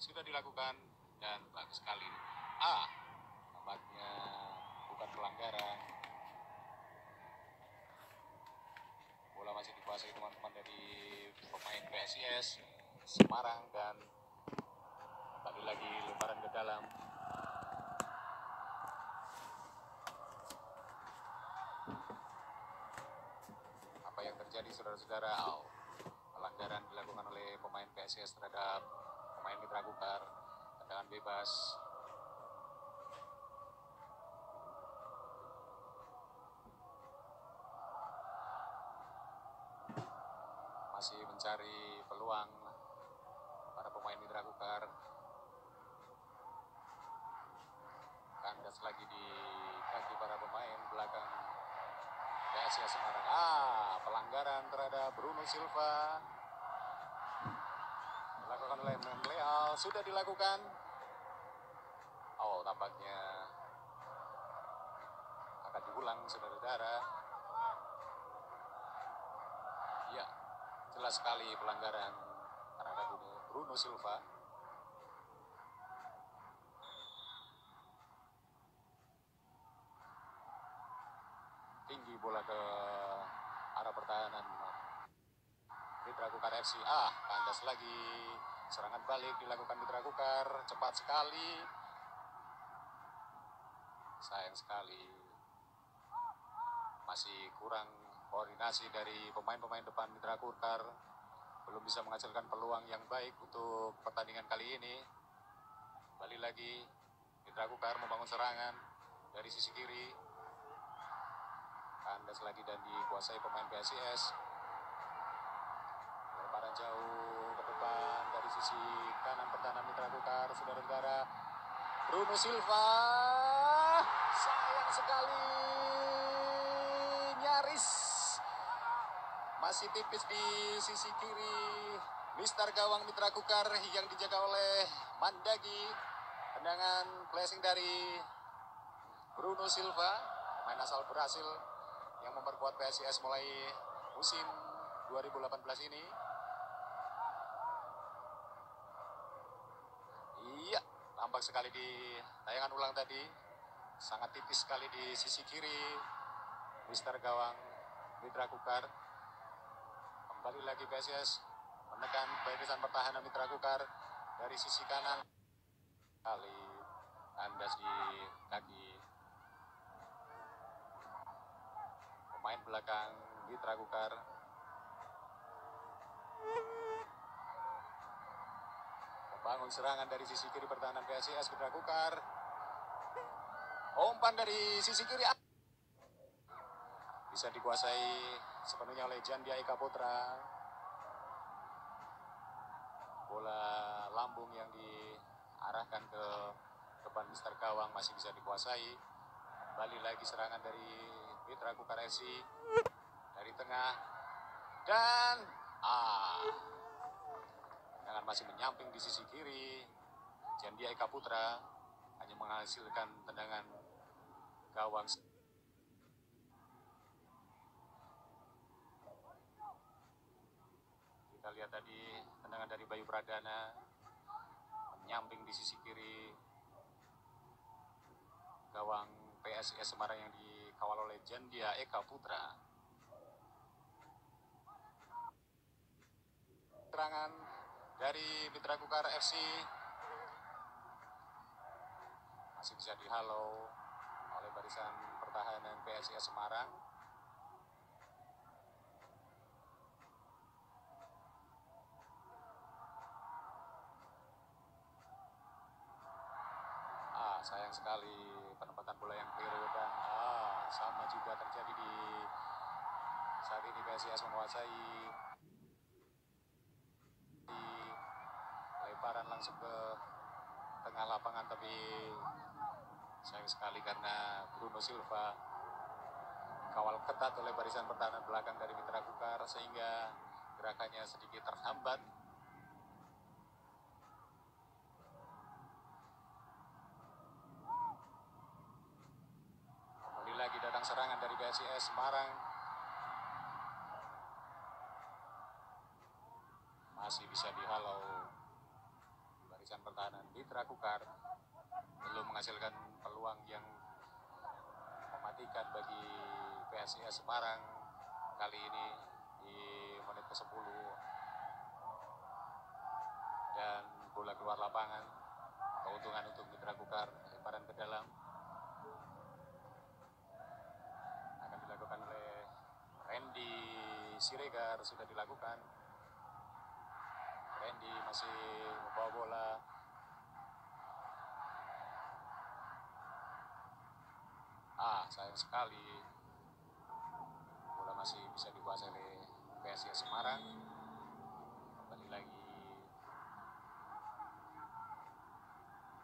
sudah dilakukan dan bagus sekali. A, nampaknya bukan pelanggaran. Bola masih dikuasai teman-teman dari pemain PSIS Semarang dan kembali lagi lemparan ke dalam. Apa yang terjadi saudara-saudara? Oh, pelanggaran dilakukan oleh pemain PSIS terhadap pemain Mitra Kukar. Tendangan bebas. Masih mencari peluang para pemain Mitra Kukar. Kandas lagi di kaki para pemain belakang PSIS Semarang. Ah, pelanggaran terhadap Bruno Silva oleh Leal sudah dilakukan. Oh, tampaknya akan diulang saudara-saudara. Ya, jelas sekali pelanggaran terhadap Bruno, Bruno Silva. tinggi bola ke arah pertahanan Mitra Kukar FC ah kandas lagi serangan balik dilakukan Mitra Kukar cepat sekali. Sayang sekali. Masih kurang koordinasi dari pemain-pemain depan Mitra Kukar belum bisa menghasilkan peluang yang baik untuk pertandingan kali ini. Kembali lagi Mitra Kukar membangun serangan dari sisi kiri. Kandas lagi dan dikuasai pemain PSIS lemparan jauh sisi kanan pertahanan Mitra Kukar saudara-saudara. Bruno Silva sayang sekali. Nyaris. Masih tipis di sisi kiri. Mister gawang Mitra Kukar yang dijaga oleh Mandagi. Tendangan flashing dari Bruno Silva. Pemain asal Brasil yang memperkuat PSIS mulai musim 2018 ini. Tampak sekali di tayangan ulang tadi. Sangat tipis sekali di sisi kiri. Mister gawang Mitra Kukar. Kembali lagi PSIS menekan barisan pertahanan Mitra Kukar dari sisi kanan. Kali kandas di kaki pemain belakang Mitra Kukar. Membangun serangan dari sisi kiri pertahanan PSIS Mitra Kukar. Umpan dari sisi kiri bisa dikuasai sepenuhnya oleh Jandia Eka Putra. Bola lambung yang diarahkan ke depan Mister Gawang masih bisa dikuasai. Kembali lagi serangan dari Mitra Kukaresi dari tengah dan ah dengan masih menyamping di sisi kiri Jandia Eka Putra hanya menghasilkan tendangan gawang kita lihat tadi tendangan dari Bayu Pradana menyamping di sisi kiri gawang PSIS Semarang yang dikawal oleh Jandia Eka Putra. Serangan dari Mitra Kukar FC masih bisa dihalau oleh barisan pertahanan PSIS Semarang. Ah, sayang sekali penempatan bola yang keliru dan ah, sama juga terjadi di saat ini PSIS menguasai di lemparan langsung ke tengah lapangan tapi sayang sekali karena Bruno Silva kawal ketat oleh barisan pertahanan belakang dari Mitra Kukar sehingga gerakannya sedikit terhambat Kembali lagi datang serangan dari PSIS Semarang. Masih bisa dihalau barisan pertahanan. Pertahanan Mitra Kukar belum menghasilkan peluang yang mematikan bagi PSIS Semarang kali ini di menit ke-10 dan bola keluar lapangan. Keuntungan untuk Mitra Kukar lemparan ke dalam. Akan dilakukan oleh Randy Siregar sudah dilakukan Randy masih membawa bola ah sayang sekali. Bola masih bisa dikuasai oleh PSIS Semarang. Kembali lagi.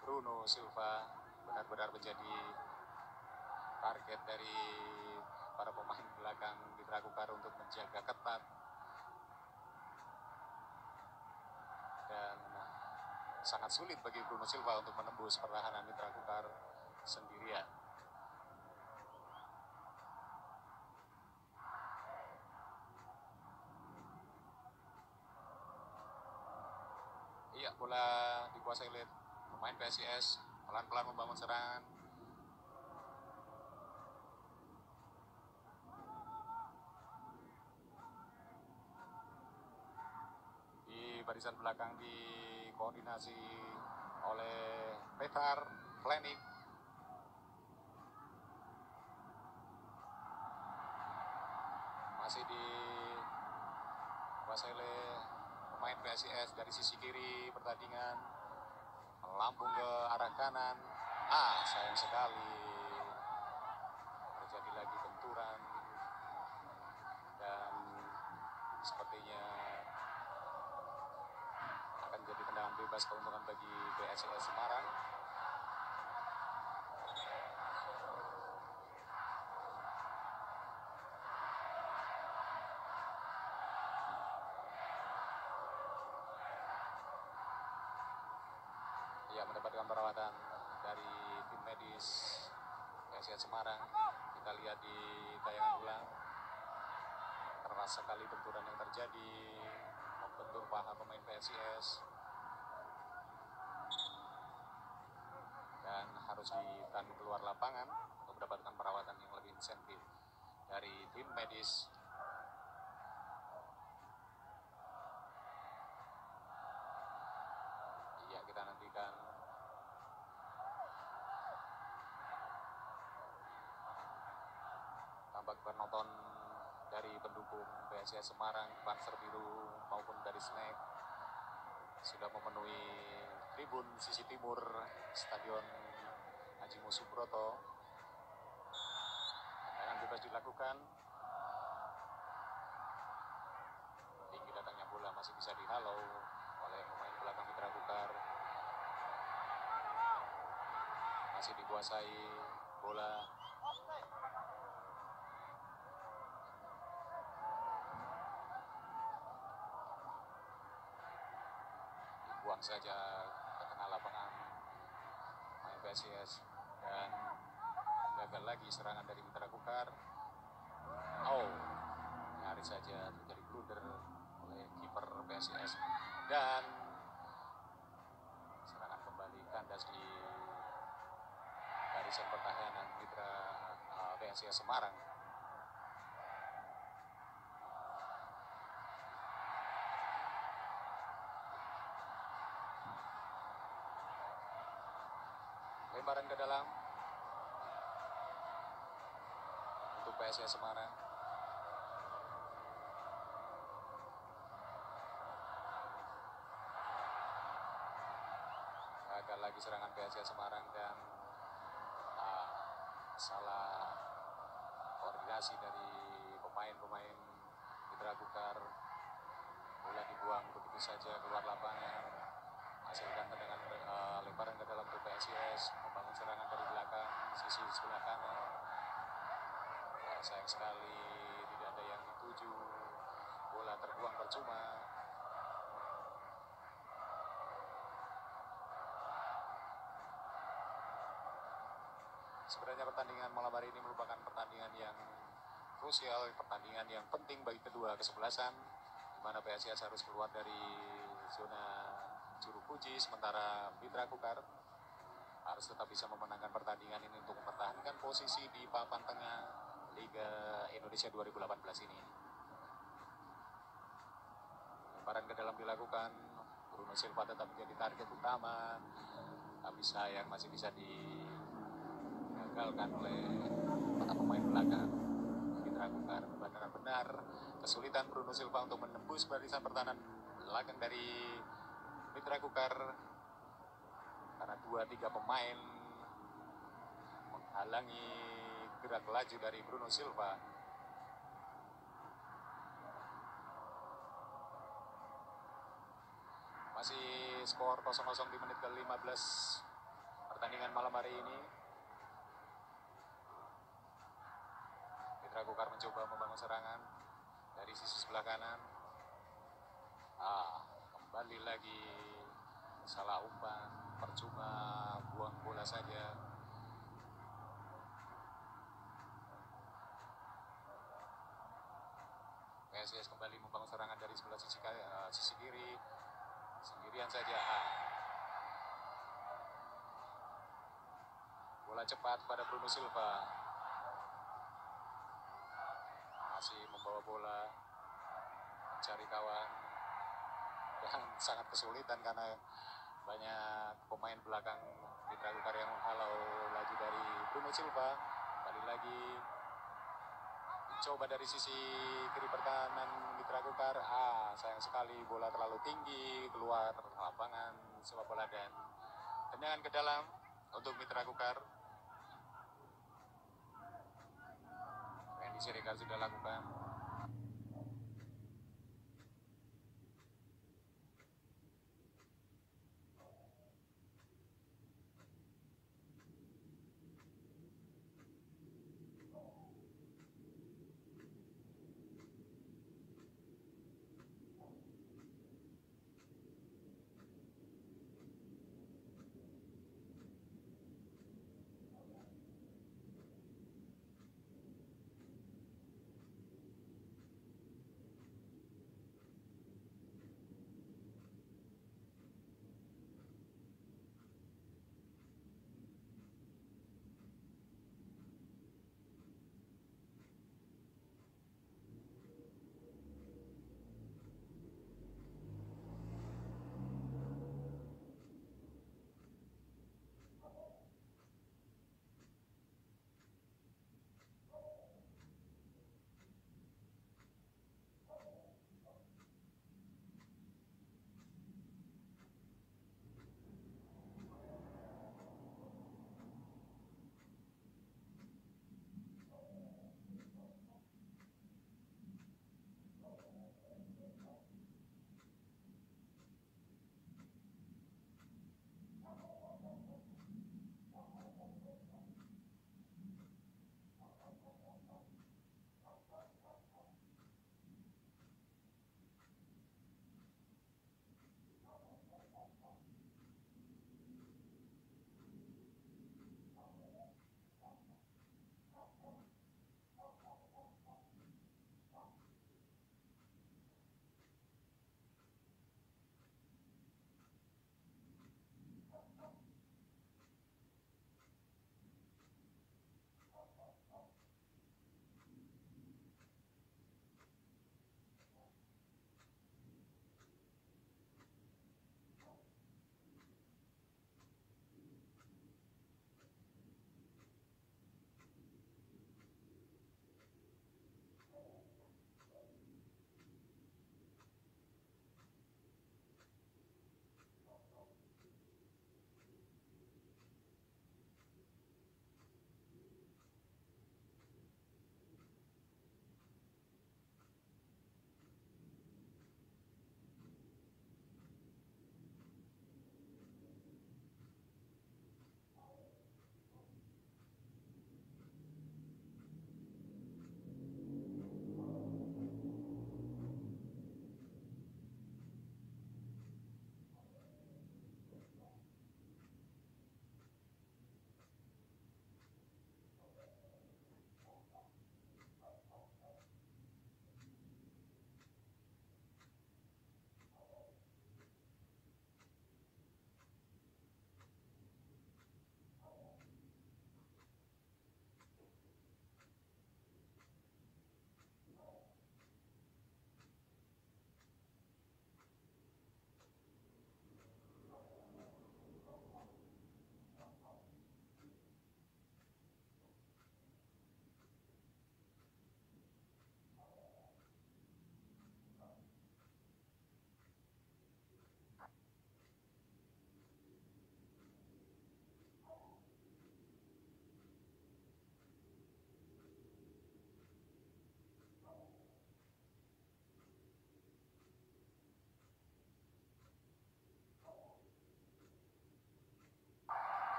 Bruno Silva benar-benar menjadi target dari para pemain belakang di Dragukar untuk menjaga ketat dan sangat sulit bagi Bruno Silva untuk menembus pertahanan Mitra Kukar sendirian. Iya, bola dikuasai oleh pemain PSIS pelan-pelan membangun serangan. Di barisan belakang dikoordinasi oleh Petar Klenik. Masih dikuasai oleh pemain PSIS dari sisi kiri pertandingan. Melambung ke arah kanan. Ah sayang sekali. Terjadi lagi benturan. Dan sepertinya akan jadi tendangan bebas keuntungan bagi PSIS Semarang ya mendapatkan perawatan dari tim medis PSIS Semarang. Kita lihat di tayangan ulang. Keras sekali benturan yang terjadi membentur paha pemain PSIS. Dan harus ditandu keluar lapangan untuk mendapatkan perawatan yang lebih insentif dari tim medis. Iya, kita nantikan. Tampak penonton dari pendukung PSIS Semarang, Panzer Biru maupun dari Snack sudah memenuhi tribun sisi timur Stadion Haji Musubroto. Tendangan bebas dilakukan. Tinggi datangnya bola masih bisa dihalau oleh pemain belakang Mitra Kukar. Masih dikuasai bola dibuang saja ke tengah lapangan main dan gagal lagi serangan dari Mitra Kukar. Oh, nyaris saja terjadi blunder oleh kiper PSIS dan serangan kembali kandas di barisan pertahanan Mitra uh, PSIS Semarang. Lemparan ke dalam. Untuk PSIS Semarang. Gagal lagi serangan PSIS Semarang dan ah, salah koordinasi dari pemain-pemain Mitra Kukar bola dibuang begitu saja keluar lapangan. Hasilkan tendangan uh, lemparan ke dalam serangan dari belakang sisi sebelah kanan Ya, sayang sekali tidak ada yang dituju. Bola terbuang percuma. Sebenarnya pertandingan malam hari ini merupakan pertandingan yang krusial pertandingan yang penting bagi kedua kesebelasan di mana PSIS harus keluar dari zona juru puji sementara Mitra Kukar harus tetap bisa memenangkan pertandingan ini untuk mempertahankan posisi di papan tengah Liga Indonesia 2018 ini. Lemparan ke dalam dilakukan, Bruno Silva tetap menjadi target utama, tapi sayang masih bisa digagalkan oleh para pemain belakang. Mitra Kukar benar-benar kesulitan Bruno Silva untuk menembus barisan pertahanan belakang dari Mitra Kukar karena dua tiga pemain menghalangi gerak laju dari Bruno Silva. Masih skor 0-0 di menit ke-15 pertandingan malam hari ini. Mitra Kukar mencoba membangun serangan dari sisi sebelah kanan. Ah, kembali lagi salah umpan, percuma buang bola saja. PSIS kembali membangun serangan dari sebelah sisi, uh, sisi kiri, sendirian saja. Ah. Bola cepat pada Bruno Silva. Masih membawa bola, mencari kawan, dan sangat kesulitan karena banyak pemain belakang Kukar yang menghalau laju dari Bruno Silva kembali lagi coba dari sisi kiri pertahanan Mitra Kukar ah sayang sekali bola terlalu tinggi keluar lapangan sepak bola dan tendangan ke dalam untuk Mitra Kukar Randy Sirikar sudah lakukan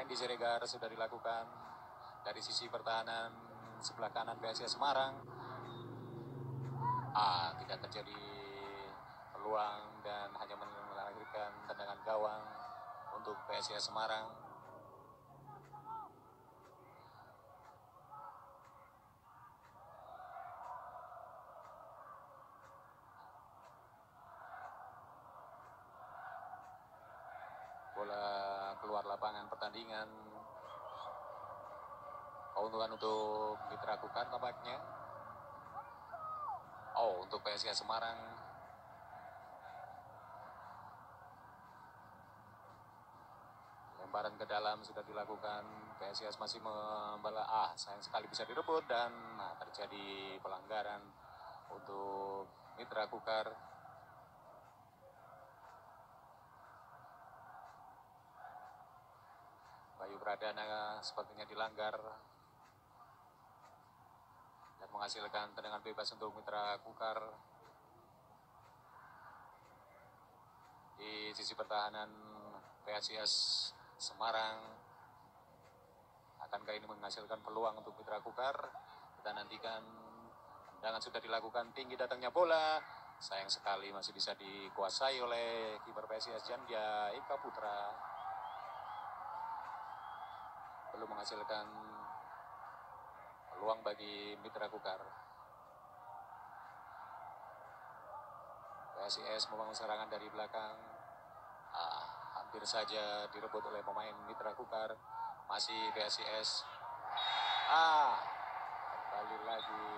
Randy Siregar sudah dilakukan dari sisi pertahanan sebelah kanan PSIS Semarang. Ah, tidak terjadi peluang dan hanya melahirkan tendangan gawang untuk PSIS Semarang. Bola keluar pertandingan. Keuntungan untuk Mitra Kukar tampaknya. Oh, untuk PSIS Semarang lemparan ke dalam sudah dilakukan PSIS masih membela ah sayang sekali bisa direbut dan nah, terjadi pelanggaran untuk Mitra Kukar Bayu Pradana sepertinya dilanggar dan menghasilkan tendangan bebas untuk Mitra Kukar. Di sisi pertahanan PSIS Semarang akankah ini menghasilkan peluang untuk Mitra Kukar? Kita nantikan tendangan sudah dilakukan tinggi datangnya bola. Sayang sekali masih bisa dikuasai oleh kiper PSIS Jandia Eka Putra belum menghasilkan peluang bagi Mitra Kukar. PSIS membangun serangan dari belakang. Ah, hampir saja direbut oleh pemain Mitra Kukar. Masih PSIS ah kembali lagi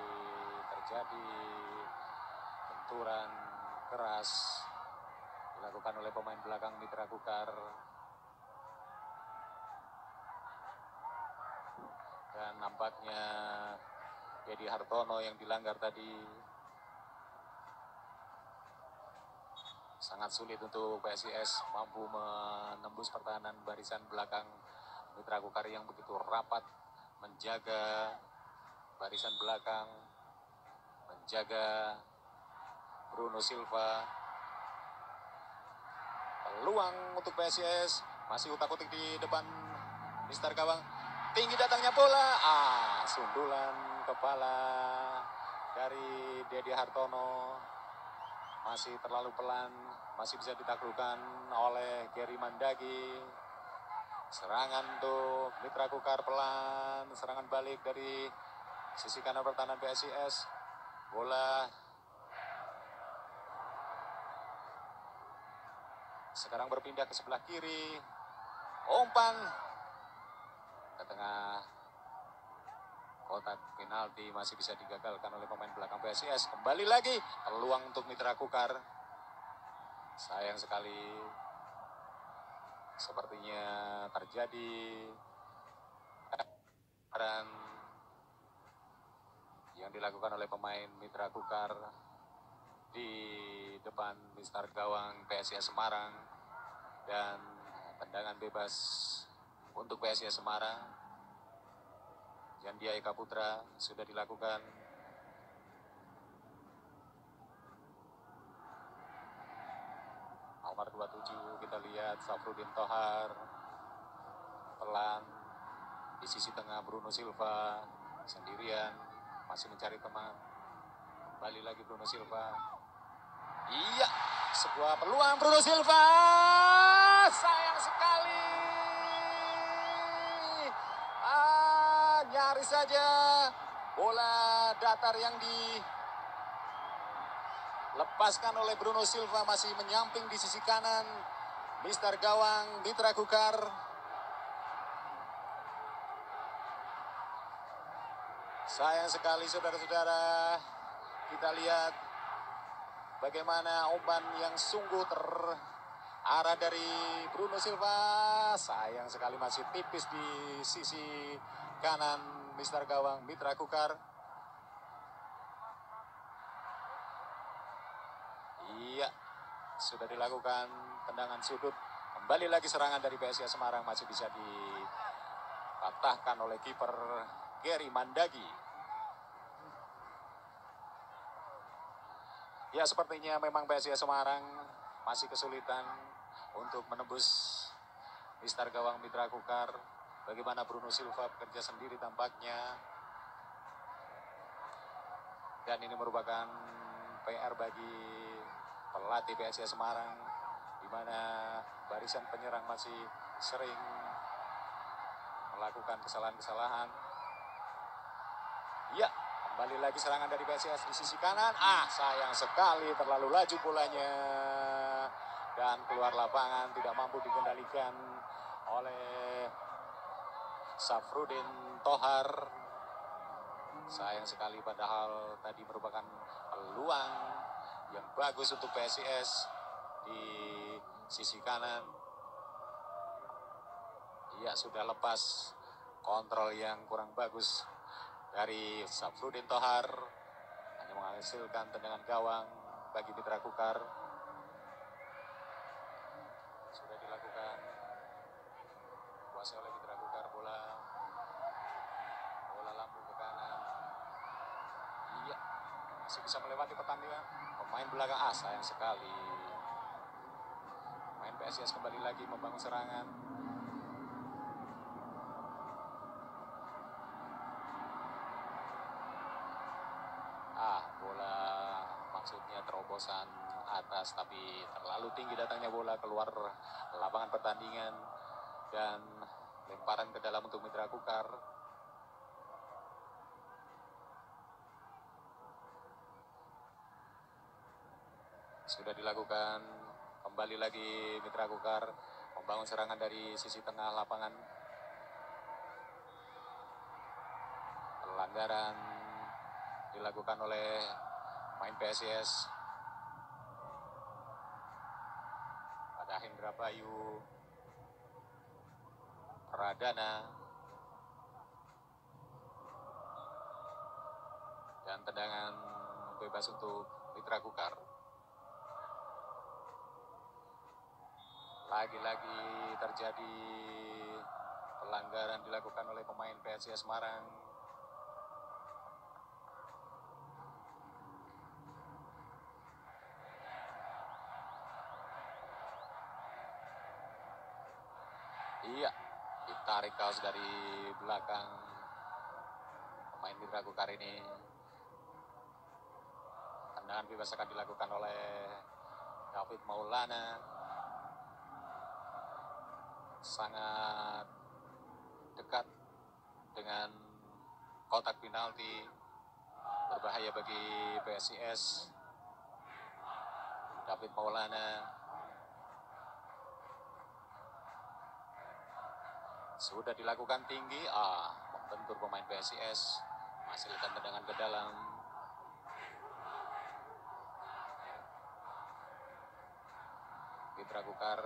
terjadi benturan keras dilakukan oleh pemain belakang Mitra Kukar dan nampaknya Dedi Hartono yang dilanggar tadi sangat sulit untuk PSIS mampu menembus pertahanan barisan belakang Mitra Kukar yang begitu rapat menjaga barisan belakang menjaga Bruno Silva. Peluang untuk PSIS masih utak-utik di depan Mister Gawang tinggi datangnya bola. Ah sundulan kepala dari Dedi Hartono. Masih terlalu pelan masih bisa ditaklukkan oleh Gary Mandagi. Serangan untuk Mitra Kukar pelan serangan balik dari sisi kanan pertahanan PSIS bola sekarang berpindah ke sebelah kiri. Umpan ke tengah kotak penalti masih bisa digagalkan oleh pemain belakang PSIS kembali lagi peluang untuk Mitra Kukar. Sayang sekali sepertinya terjadi. Dan yang dilakukan oleh pemain Mitra Kukar di depan Mister Gawang PSIS Semarang. Dan tendangan bebas untuk PSIS Semarang Jandia Eka Putra sudah dilakukan. Nomor 27 kita lihat Safrudin Tohar pelan di sisi tengah Bruno Silva sendirian masih mencari teman. Kembali lagi Bruno Silva. Iya sebuah peluang Bruno Silva. Sayang sekali nyaris saja. Bola datar yang di lepaskan oleh Bruno Silva masih menyamping di sisi kanan. Mister Gawang Mitra Kukar sayang sekali saudara-saudara. Kita lihat bagaimana umpan yang sungguh terarah dari Bruno Silva sayang sekali masih tipis di sisi kanan Mister Gawang Mitra Kukar Iya, sudah dilakukan tendangan sudut. Kembali lagi serangan dari PSIS Semarang masih bisa dipatahkan oleh kiper Gary Mandagi. Ya sepertinya memang PSIS Semarang masih kesulitan untuk menembus Mister Gawang Mitra Kukar. Bagaimana Bruno Silva bekerja sendiri tampaknya. Dan ini merupakan PR bagi pelatih PSIS Semarang di mana barisan penyerang masih sering melakukan kesalahan-kesalahan. Ya, kembali lagi serangan dari PSIS di sisi kanan. Ah, sayang sekali terlalu laju bolanya dan keluar lapangan tidak mampu dikendalikan oleh Safrudin Tohar. Sayang sekali padahal tadi merupakan peluang yang bagus untuk PSIS di sisi kanan. Iya sudah lepas kontrol yang kurang bagus dari Safrudin Tohar hanya menghasilkan tendangan gawang bagi Mitra Kukar. Sudah dilakukan kuasai oleh Mitra Kukar bola bola lambung ke kanan. Iya masih bisa melewati pertandingan. Pemain belakang A sayang sekali. Pemain PSIS kembali lagi membangun serangan. Ah, bola maksudnya terobosan atas tapi terlalu tinggi datangnya bola keluar lapangan pertandingan dan lemparan ke dalam untuk Mitra Kukar. Sudah dilakukan kembali lagi Mitra Kukar membangun serangan dari sisi tengah lapangan. Pelanggaran dilakukan oleh main PSIS ada Hendra Bayu Pradana dan tendangan bebas untuk Mitra Kukar lagi-lagi terjadi pelanggaran dilakukan oleh pemain PSIS Semarang Iya, ditarik kaos dari belakang pemain Mitra Kukar ini. Tendangan bebas akan dilakukan oleh David Maulana. Sangat dekat dengan kotak penalti. Berbahaya bagi PSIS. David Maulana sudah dilakukan tinggi ah membentur pemain PSIS menghasilkan tendangan ke dalam Mitra Kukar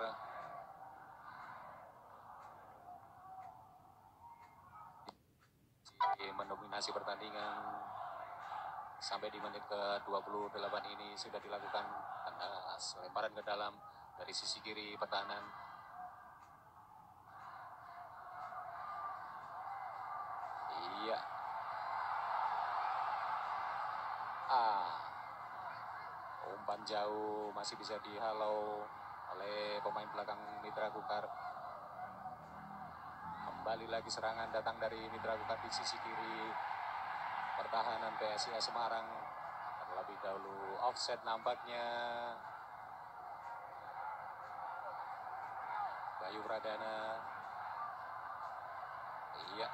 mendominasi pertandingan sampai di menit ke 28 ini sudah dilakukan tendangan lemparan ke dalam dari sisi kiri pertahanan Iya. Ah. Umpan jauh masih bisa dihalau oleh pemain belakang Mitra Kukar. Kembali lagi serangan datang dari Mitra Kukar di sisi kiri. Pertahanan PSIS Semarang terlebih dahulu offset nampaknya. Bayu Pradana. Iya,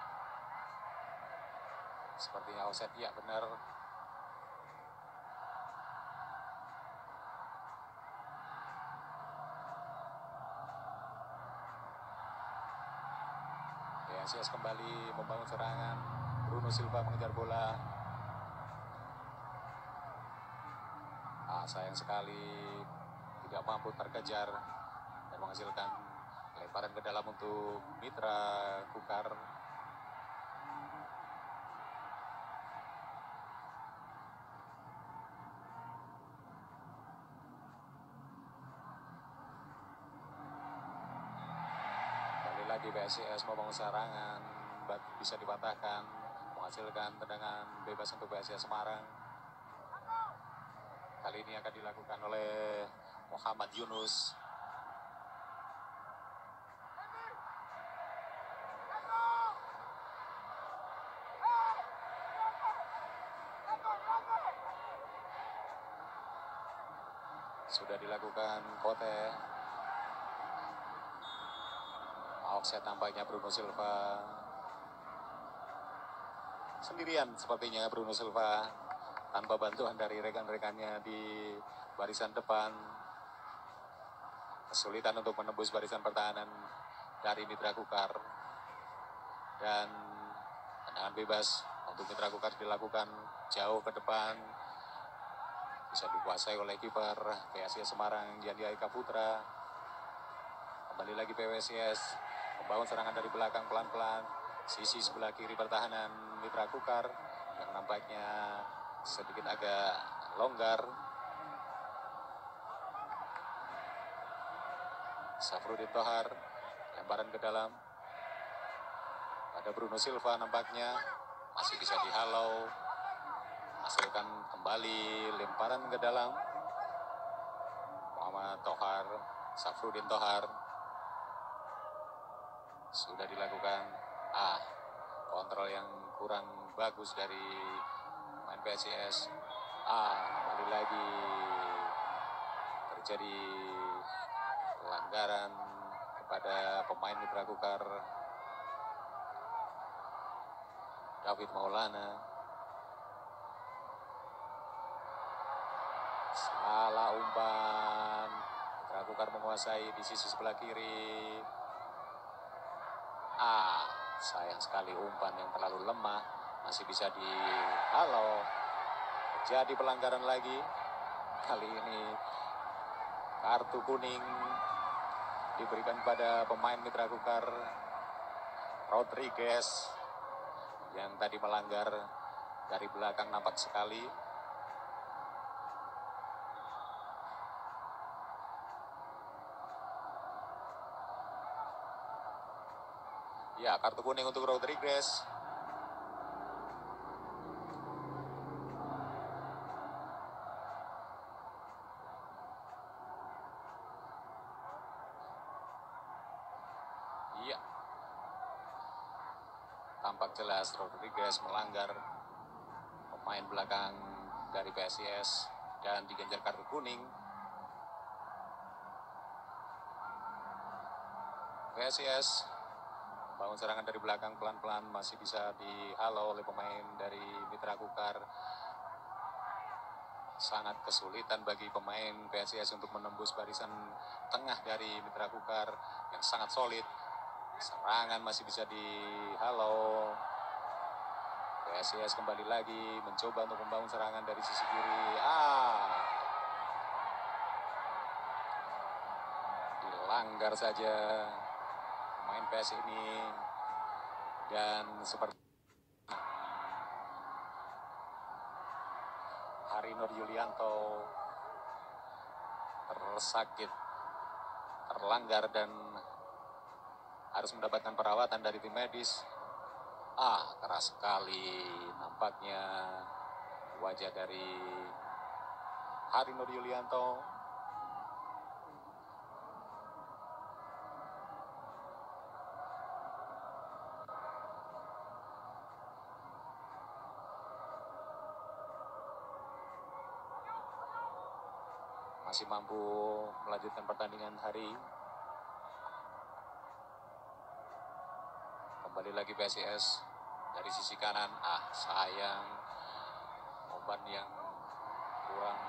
sepertinya offset ya benar PSIS kembali membangun serangan. Bruno Silva mengejar bola. Ah, sayang sekali. Tidak mampu terkejar. Dan menghasilkan lemparan ke dalam untuk Mitra Kukar PSIS eh, bangun serangan bisa dipatahkan menghasilkan tendangan bebas untuk PSIS Semarang. Kali ini akan dilakukan oleh Muhammad Yunus. Sudah dilakukan Kote. Offset tampaknya Bruno Silva. Sendirian sepertinya Bruno Silva tanpa bantuan dari rekan-rekannya di barisan depan. Kesulitan untuk menembus barisan pertahanan dari Mitra Kukar. Dan tendangan bebas untuk Mitra Kukar dilakukan jauh ke depan bisa dikuasai oleh kiper PSIS Semarang Yandi Aika Putra kembali lagi PWSIS membangun serangan dari belakang pelan-pelan. Sisi sebelah kiri pertahanan Mitra Kukar. Yang nampaknya sedikit agak longgar. Safrudin Tohar lemparan ke dalam. Ada Bruno Silva nampaknya. Masih bisa dihalau. Hasilkan kembali lemparan ke dalam. Muhammad Tohar Safrudin Tohar sudah dilakukan ah kontrol yang kurang bagus dari main PSIS ah kembali lagi terjadi pelanggaran kepada pemain Mitra Kukar David Maulana Salah umpan. Ragukan menguasai di sisi sebelah kiri. Ah, sayang sekali umpan yang terlalu lemah. Masih bisa dihalau. Jadi pelanggaran lagi. Kali ini kartu kuning diberikan pada pemain Mitra Kukar Rodriguez yang tadi melanggar dari belakang nampak sekali Ya, kartu kuning untuk Rodriguez. Iya. Tampak jelas Rodriguez melanggar pemain belakang dari PSIS dan diganjar kartu kuning. PSIS bangun serangan dari belakang pelan-pelan masih bisa dihalau oleh pemain dari Mitra Kukar. Sangat kesulitan bagi pemain PSIS untuk menembus barisan tengah dari Mitra Kukar yang sangat solid. Serangan masih bisa dihalau. PSIS kembali lagi mencoba untuk membangun serangan dari sisi kiri. Ah, dilanggar saja pemain ini. Dan seperti Hari Nur Yulianto tersakit terlanggar dan harus mendapatkan perawatan dari tim medis. Ah keras sekali nampaknya wajah dari Hari Nur Yulianto masih mampu melanjutkan pertandingan hari. Kembali lagi PSIS dari sisi kanan. Ah sayang. Umpan yang kurang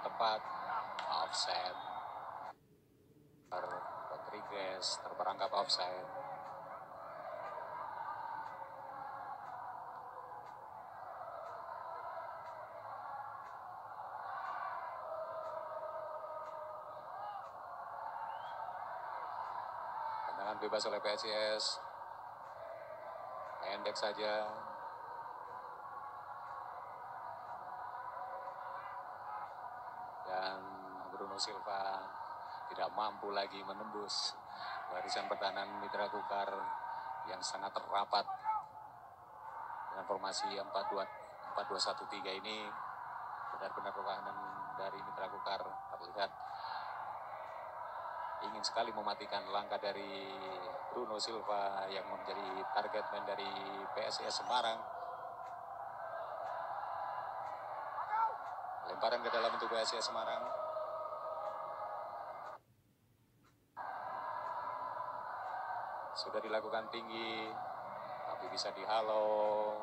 tepat. Offset Rodriguez terperangkap offset tendangan bebas oleh PSIS pendek saja. Dan Bruno Silva tidak mampu lagi menembus barisan pertahanan Mitra Kukar yang sangat rapat. Dengan formasi 4-2-1-3 ini benar-benar pertahanan dari Mitra Kukar. Terlihat ingin sekali mematikan langkah dari Bruno Silva yang menjadi target man dari PSIS Semarang. Lemparan ke dalam untuk PSIS Semarang. Sudah dilakukan tinggi, tapi bisa dihalau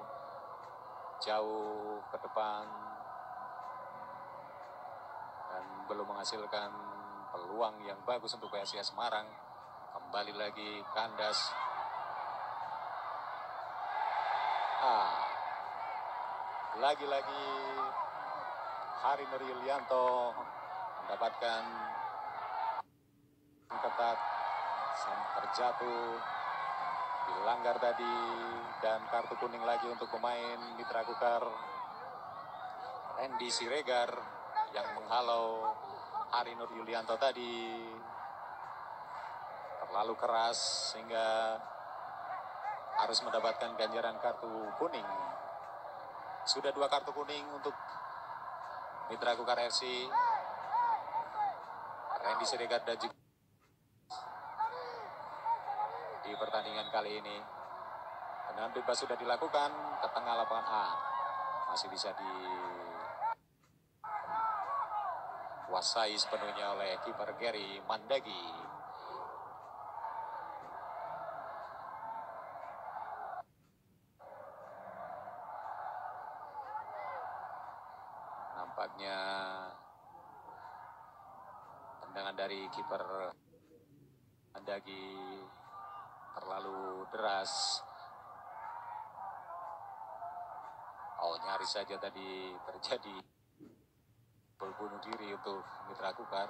jauh ke depan dan belum menghasilkan peluang yang bagus untuk PSIS Semarang. Kembali lagi kandas. Ah, lagi-lagi Hari Nur Yulianto mendapatkan ketat sang terjatuh dilanggar tadi dan kartu kuning lagi untuk pemain Mitra Kukar Randy Siregar yang menghalau Hari Nur Yulianto tadi terlalu keras sehingga harus mendapatkan ganjaran kartu kuning sudah dua kartu kuning untuk Mitra Kukar FC Randy Siregar dan juga di pertandingan kali ini. Tendangan bebas sudah dilakukan ke tengah lapangan A. Masih bisa dikuasai sepenuhnya oleh kiper Gary Mandagi. Nampaknya tendangan dari kiper Mandagi terlalu deras. Oh nyaris saja tadi terjadi bunuh diri untuk Mitra Kukar.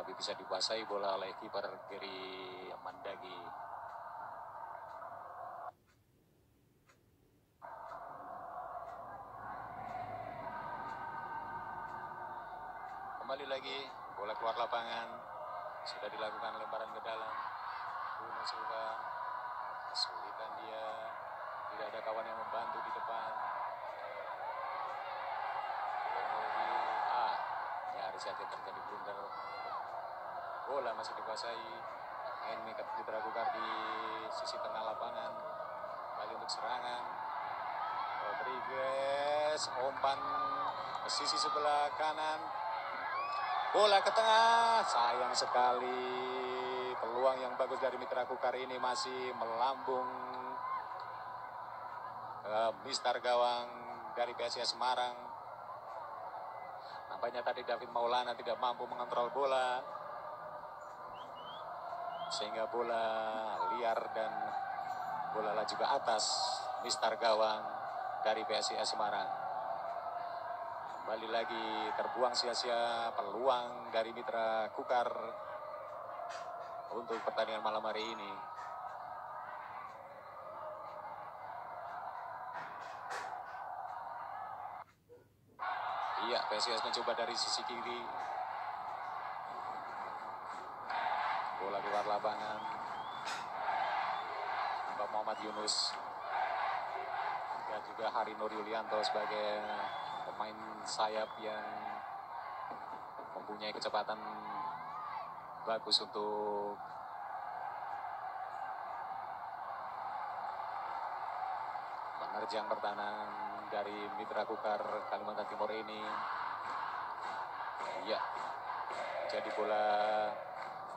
Tapi bisa dikuasai bola oleh kiper Giri Mandagi. Kembali lagi bola keluar lapangan. Sudah dilakukan lemparan ke dalam. Bruno Silva kesulitan dia tidak ada kawan yang membantu di depan nyaris saja terjadi blunder. Bola masih dikuasai. Main Mikat Putra Gukar di sisi tengah lapangan. Kembali untuk serangan. Rodriguez umpan ke sisi sebelah kanan. Bola ke tengah. Sayang sekali. Peluang yang bagus dari Mitra Kukar ini masih melambung ke Mister Gawang dari PSIS Semarang. Nampaknya tadi David Maulana tidak mampu mengontrol bola. Sehingga bola liar dan bola laju ke atas Mister Gawang dari PSIS Semarang. Kembali lagi terbuang sia-sia peluang dari Mitra Kukar untuk pertandingan malam hari ini. Iya, PSIS mencoba dari sisi kiri. Bola keluar lapangan. Mbak Muhammad Yunus. Dan juga Hari Nur Yulianto sebagai pemain sayap yang mempunyai kecepatan bagus untuk menerjang pertahanan dari Mitra Kukar Kalimantan Timur ini. Iya, jadi bola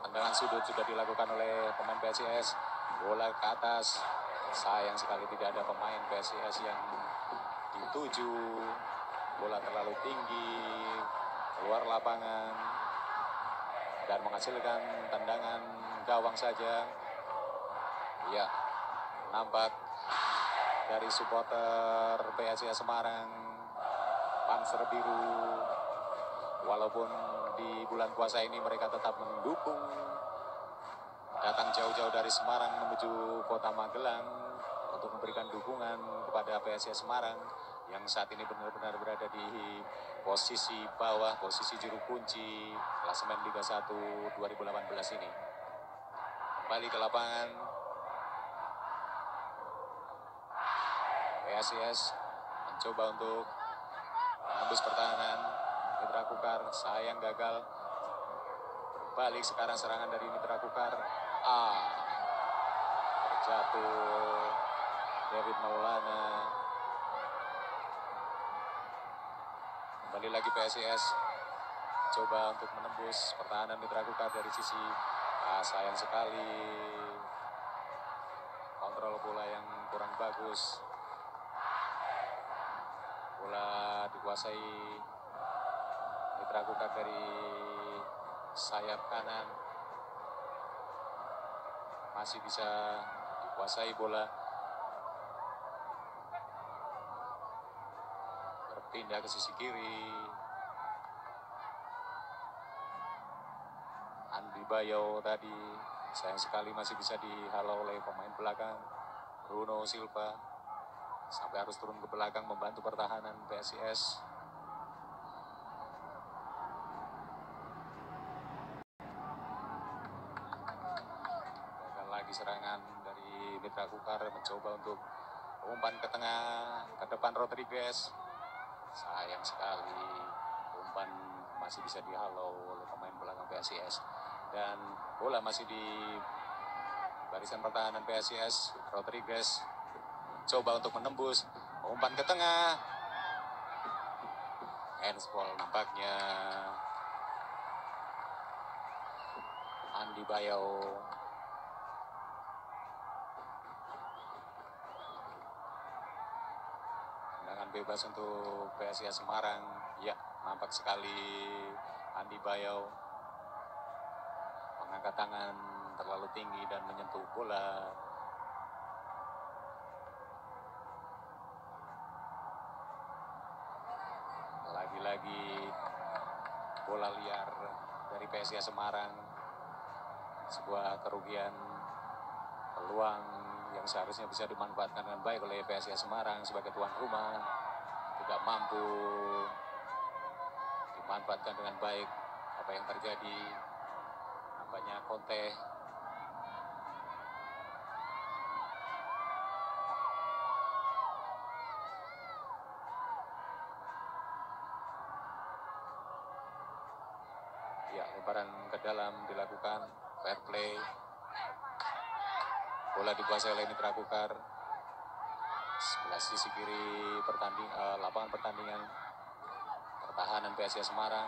tendangan sudut sudah dilakukan oleh pemain PSIS. Bola ke atas, sayang sekali tidak ada pemain PSIS yang dituju. Bola terlalu tinggi, keluar lapangan, dan menghasilkan tendangan gawang saja. Ya, nampak dari supporter PSIS Semarang, Panzer Biru, walaupun di bulan puasa ini mereka tetap mendukung datang jauh-jauh dari Semarang menuju kota Magelang untuk memberikan dukungan kepada PSIS Semarang yang saat ini benar-benar berada di posisi bawah, posisi juru kunci klasemen Liga 1 2018 ini. Kembali ke lapangan. PSIS mencoba untuk menembus pertahanan. Mitra Kukar sayang gagal. Balik sekarang serangan dari Mitra Kukar. Ah, terjatuh David Maulana. Kembali lagi PSIS coba untuk menembus pertahanan Mitra Kukar dari sisi ah, sayang sekali mengontrol bola yang kurang bagus. Bola dikuasai Mitra Kukar dari sayap kanan. Masih bisa dikuasai bola. Berpindah ke sisi kiri. Andi Bayo tadi sayang sekali masih bisa dihalau oleh pemain belakang Bruno Silva sampai harus turun ke belakang membantu pertahanan PSIS. Gagal lagi serangan dari Mitra Kukar mencoba untuk umpan ke tengah ke depan Rodriguez. Sayang sekali umpan masih bisa dihalau oleh pemain belakang PSIS dan bola masih di barisan pertahanan PSIS Rodriguez coba untuk menembus. Umpan ke tengah. Handsball nampaknya. Andi Bayo tendangan bebas untuk PSIS Semarang. Ya nampak sekali Andi Bayo mengangkat tangan terlalu tinggi dan menyentuh bola. Lagi-lagi bola liar dari PSIS Semarang. Sebuah kerugian peluang yang seharusnya bisa dimanfaatkan dengan baik oleh PSIS Semarang sebagai tuan rumah tidak mampu dimanfaatkan dengan baik apa yang terjadi nampaknya Conte lebaran ke dalam dilakukan fair play. Bola dikuasai oleh Mitra Kukar. Sebelah sisi kiri pertanding eh, lapangan pertandingan. Pertahanan PSIS Semarang.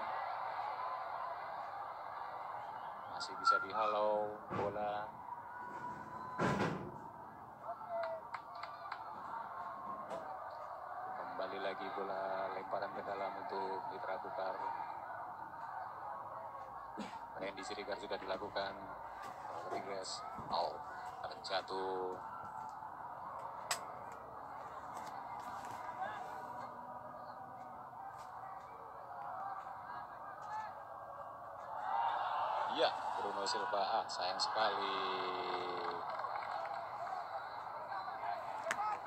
Masih bisa dihalau bola. Kembali lagi bola lemparan ke dalam untuk Mitra Kukar Randy Sirigar sudah dilakukan Rodriguez oh terjatuh Iya, Bruno Silva. Ah, sayang sekali.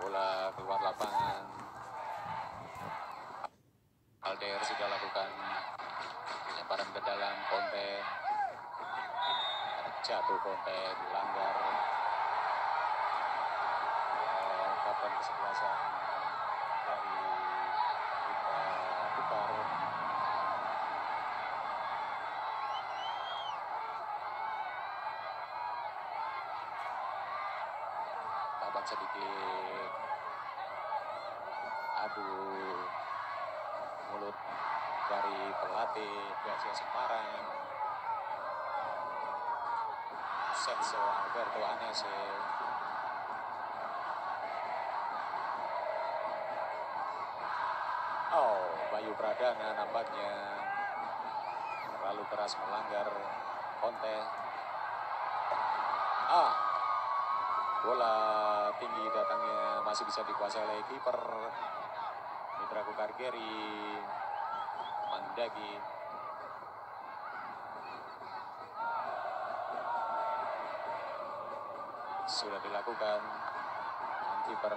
Bola keluar lapangan. Alder sudah lakukan lemparan ke dalam Conte. Jatuh Conte, dilanggar. Eh, Kapan kesebelasan dari kita putar. tampak sedikit adu mulut dari pelatih Garcia Semarang Senso Alberto Anese Oh, Bayu Pradana nampaknya. Terlalu keras melanggar Conte. Ah, bola tinggi datangnya masih bisa dikuasai oleh kiper Mitra Kukar Geri Mandagi sudah dilakukan. Kiper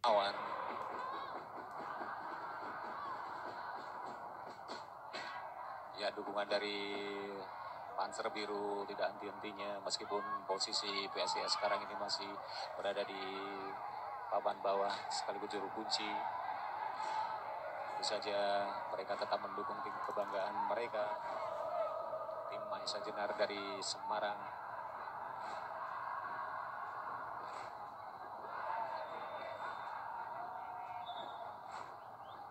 Awan. Ya dukungan dari Panzer Biru tidak henti-hentinya meskipun posisi PSIS sekarang ini masih berada di papan bawah sekaligus juru kunci. Tentu saja mereka tetap mendukung tim kebanggaan mereka. Tim Maisa Jenar dari Semarang.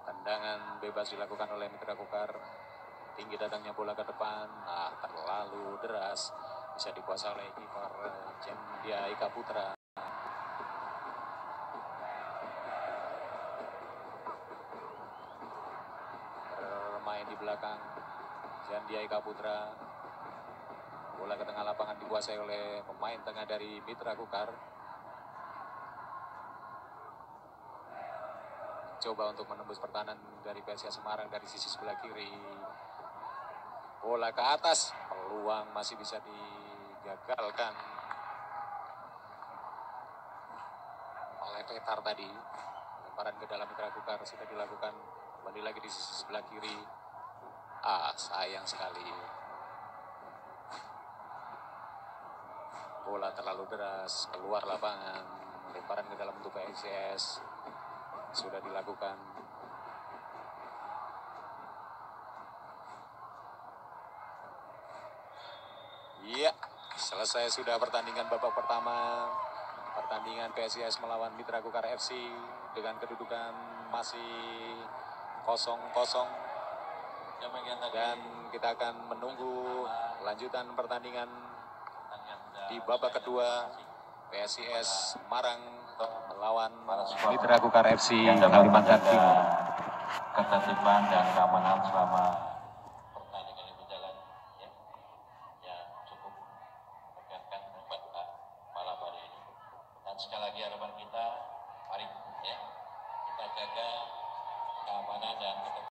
Tendangan bebas dilakukan oleh Mitra Kukar. Tinggi datangnya bola ke depan. Nah, terlalu deras. Bisa dikuasai oleh kiper Jendia Ika Putra. Bermain di belakang Jandia Ika Putra. Bola ke tengah lapangan dikuasai oleh pemain tengah dari Mitra Kukar. Coba untuk menembus pertahanan dari PSIS Semarang dari sisi sebelah kiri. Bola ke atas, peluang masih bisa digagalkan oleh Petar tadi. Lemparan ke dalam mitra kukar sudah dilakukan kembali lagi di sisi sebelah kiri. Ah, sayang sekali. Bola terlalu deras, keluar lapangan. Lemparan ke dalam untuk PSIS sudah dilakukan. Iya, selesai sudah pertandingan babak pertama. Pertandingan PSIS melawan Mitra Kukar FC dengan kedudukan masih kosong-kosong. Dan kita akan menunggu lanjutan pertandingan di babak kedua PSIS Semarang melawan Mitra Kukar FC yang dapat Kalimantan Timur. ketertiban dan keamanan selama